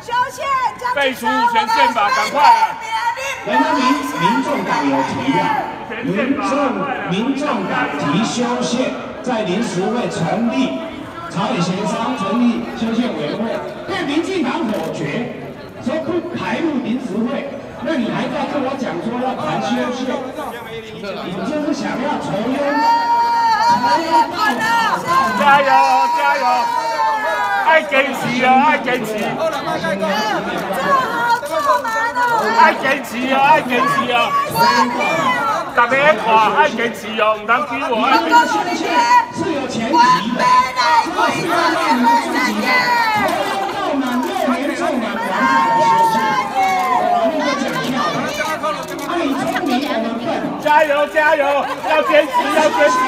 修宪，废除五权宪法，赶快啊！人民民众党有提啊，民众民众党提修宪，在临时会成立朝野协商，成立修宪委员会，被民进党否决，说不排入临时会，那你还在跟我讲说要谈修宪，你就是想要抽烟，抽烟到老，加油加油，爱坚持啊爱坚持，爱坚持哦，爱坚持哦！大家一看，爱坚持哦，唔通叫我。这个训练是有前提的，这是要让你们自己从到满六年凑满完成的学习，把那个奖票，爱聪明我们笨，加油加油，要坚持要坚持。